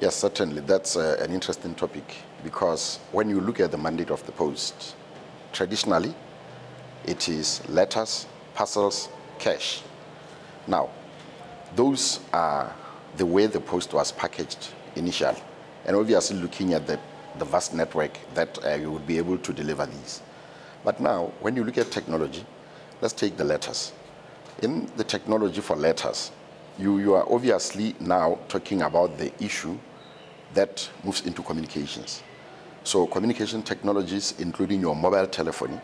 Yes, certainly. That's uh, an interesting topic because when you look at the mandate of the post, traditionally it is letters, parcels, cash. Now, those are the way the post was packaged initially. And obviously looking at the, the vast network that uh, you would be able to deliver these. But now, when you look at technology, let's take the letters. In the technology for letters, you, you are obviously now talking about the issue that moves into communications. So communication technologies, including your mobile telephony,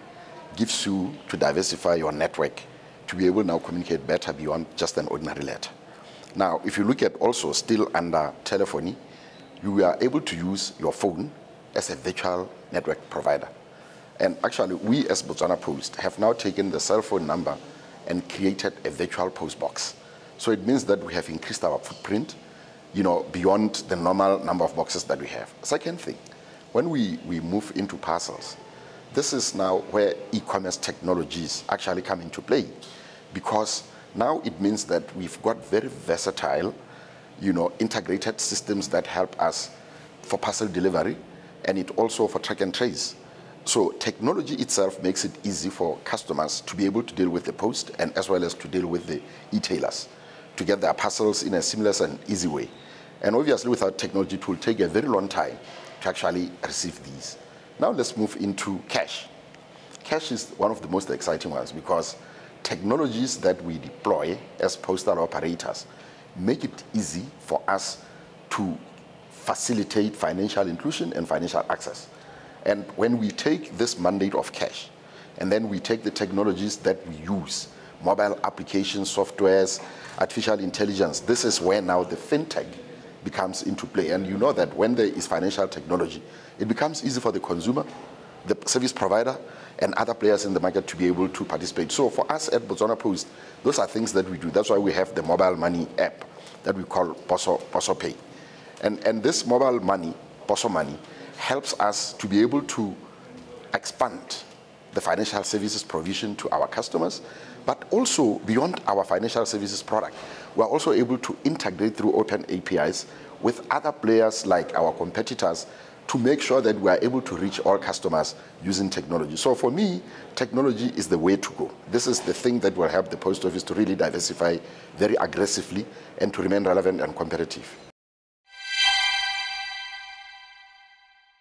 gives you to diversify your network to be able now communicate better beyond just an ordinary letter. Now, if you look at also still under telephony, you are able to use your phone as a virtual network provider. And actually, we as Botswana Post have now taken the cell phone number and created a virtual post box. So it means that we have increased our footprint, you know, beyond the normal number of boxes that we have. Second thing, when we, we move into parcels, this is now where e-commerce technologies actually come into play because now it means that we've got very versatile, you know, integrated systems that help us for parcel delivery and it also for track and trace. So technology itself makes it easy for customers to be able to deal with the post and as well as to deal with the e-tailers to get their parcels in a seamless and easy way. And obviously without technology it will take a very long time to actually receive these. Now let's move into cash. Cash is one of the most exciting ones because technologies that we deploy as postal operators make it easy for us to facilitate financial inclusion and financial access. And when we take this mandate of cash, and then we take the technologies that we use, mobile applications, softwares, artificial intelligence, this is where now the fintech becomes into play. And you know that when there is financial technology, it becomes easy for the consumer, the service provider, and other players in the market to be able to participate. So for us at Botswana Post, those are things that we do. That's why we have the mobile money app that we call Poso, Poso Pay. And, and this mobile money, Poso Money, helps us to be able to expand the financial services provision to our customers, but also beyond our financial services product, we're also able to integrate through open APIs with other players like our competitors to make sure that we are able to reach all customers using technology. So for me, technology is the way to go. This is the thing that will help the post office to really diversify very aggressively and to remain relevant and competitive.